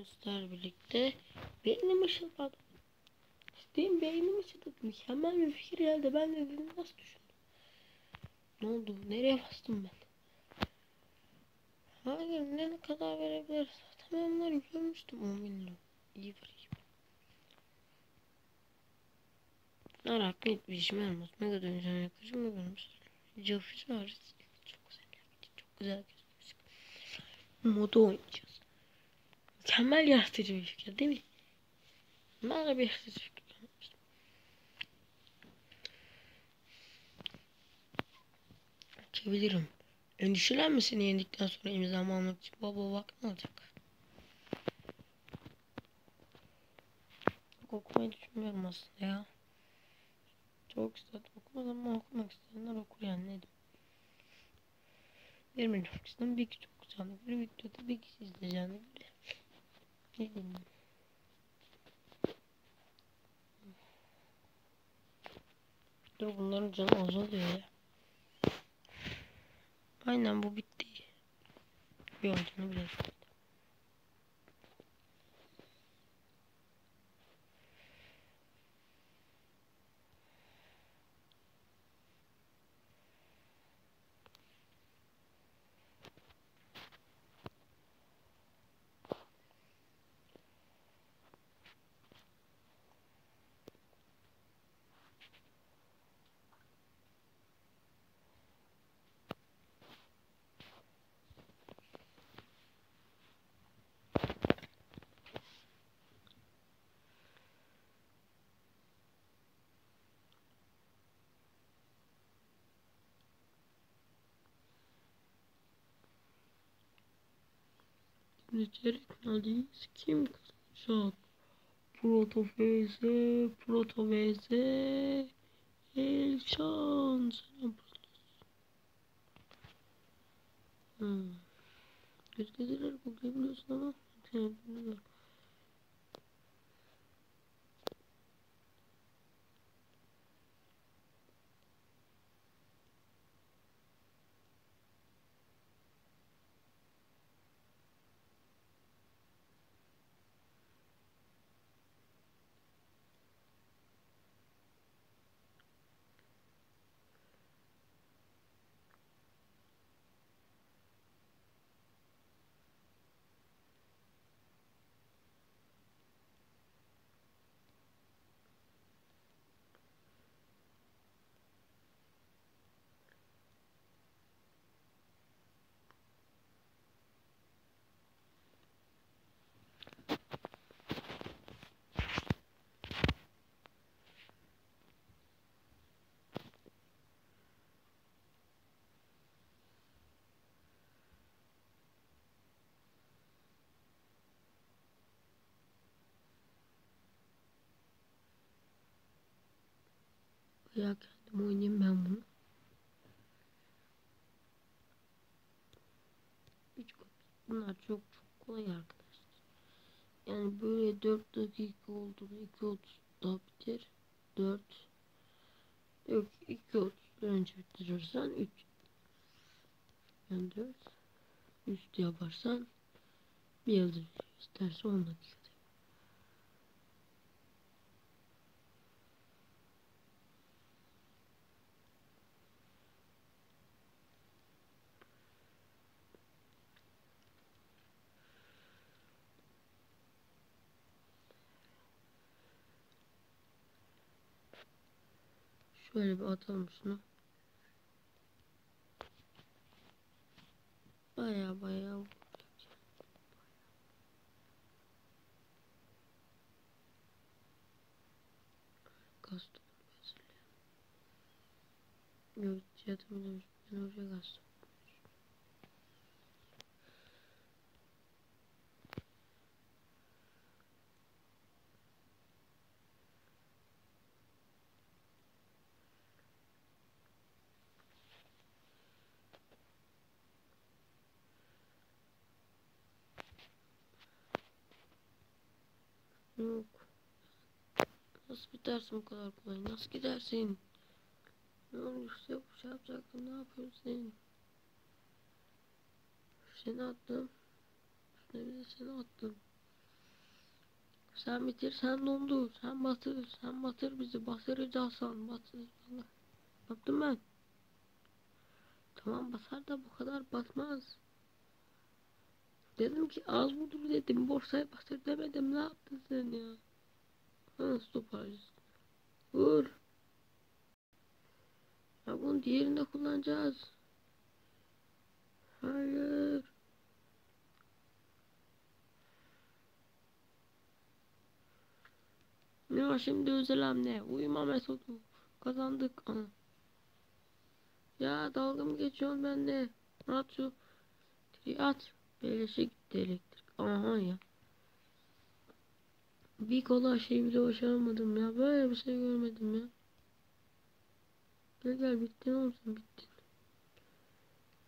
sizlerle birlikte beynim ışıldadı. İsteyim beynim ışıldadı. Mükemmel bir fikir geldi. Ben de dedim nasıl düşündüm? Ne oldu? Nereye bastım ben? Hayır ne kadar verebiliriz? Zaten ben onları görmüştüm 10 milyon. İyi para iyi para. Arak net bir işim olmaz. Mega dönüşen yaklaşım mı görmüştür? Jafis var. Çok güzel. Çok güzel gözükmüş. Modu oynayacağız. Mükemmel yaratıcı bir fikir değil mi? De bir yaratıcı fikir görmüştüm. Açabilirim. Endişelenmesin yendikten sonra imzamı almak için baba bak ne olacak? Okumayı düşünmüyorum aslında ya. Çok istedim okumaz ama okumak isteyenler okur yani ne. 1 milyon kişiden bir kişi okuyacağını göre videoda bir kişi izleyeceğini göre Dur bunların canı azalıyor ya. Aynen bu bitti. Bir olduğunu bile Çeyrek finaldeyiz. Kim kazanacak? Protofeze, Protofeze, Elşan. Sen Hmm. Gözgezileri okuyabiliyorsun ama bilmiyorum. Ya kendim oynayayım ben bunu. Bunlar çok çok kolay arkadaşlar. Yani böyle 4 dakika olduğunu 2.30'da biter. 4 yok 2.30 önce bitirirsen 3 yani 4 üstü yaparsan bir yıldız isterse 10 dakika. Şöyle bir atalım şunu. Baya baya kastım. Yok, yatımı demiş. Ben oraya kastım. Yok. Nasıl bitersin bu kadar kolay? Nasıl gidersin? Ne olmuş işte bu şey yapacaktın. Ne yapıyorsun sen? Seni attım. Üstüne bir seni attım. Sen bitir, sen dondur, sen batır, sen batır bizi, batırıcı Hasan, batır. Yaptım ben. Tamam basar da bu kadar batmaz. Dedim ki az budur dedim, borsaya batır demedim, ne yaptın sen ya? Nasıl toparlayacağız? Vur. Ya bunu diğerinde kullanacağız. Hayır. Ya şimdi özel hamle. Uyuma metodu. Kazandık. Ana. Ya dalga mı geçiyorsun benimle? At şu. Tri at. Beleşe gitti elektrik. Aha ya. Bir kolay şey bile başaramadım ya. Böyle bir şey görmedim ya. Gel gel bittin oğlum sen bittin.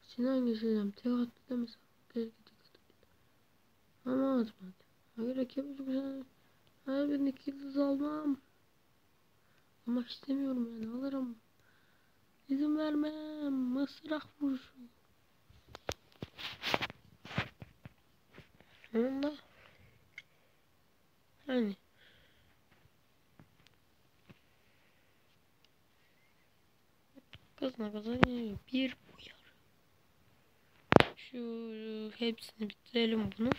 Sinan geçeceğim. Tek attı. Gel gel Ama atmadı. Hayır rakip güzel. Hayır ben iki yıldız almam. Ama istemiyorum yani alırım. İzin vermem. Mısrak vuruşu. Onunla hani kazana kazana bir uyar. Şu hepsini bitirelim bunu.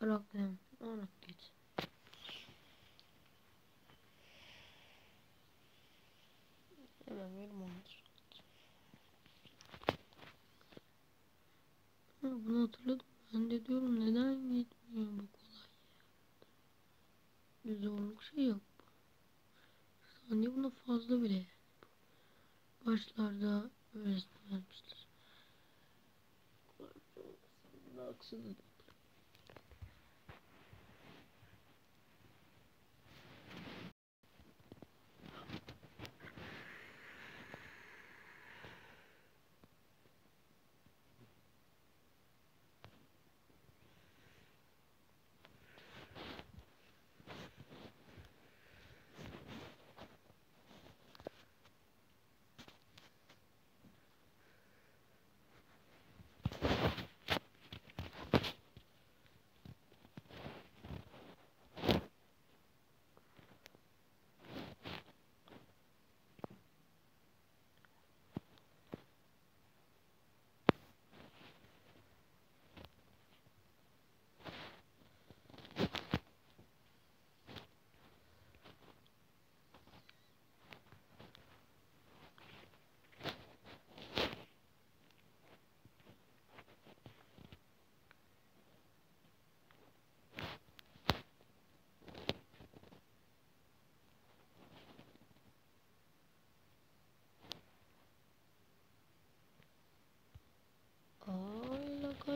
Bıraktım. Onu git. Hemen verim onu. Bunu hatırladım. Ben de diyorum neden gitmiyor bu kolay. Bir zorluk şey yok. Saniye buna fazla bile. Başlarda öylesine vermişler. Haksızlık.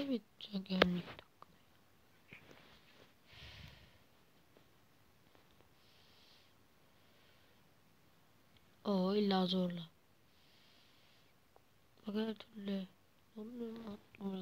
Hala kaybedecek yani. Oo illa zorla. Bak her türlü. Olmuyor attım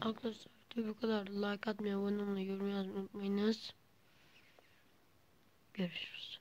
Arkadaşlar video bu kadar. Like atmayı, abone olmayı, yorum yazmayı unutmayınız. Görüşürüz.